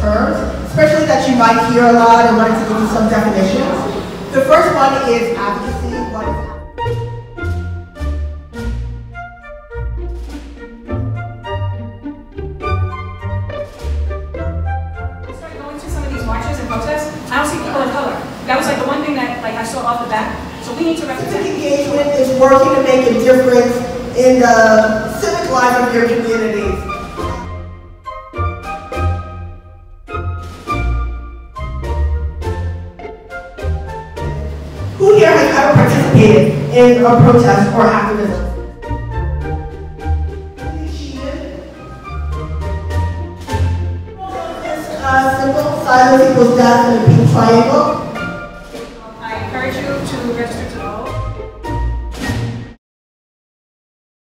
terms, especially that you might hear a lot and wanted to give you some definitions. The first one is advocacy. What is started going to some of these marches and protests, I don't see people of color. That was like the one thing that like I saw off the bat. So we need to Civic represent. engagement is working to make a difference in the civic life of your communities. here has ever participated in a protest or activism. Uh, simple silence equals death in triangle. I encourage you to register to vote.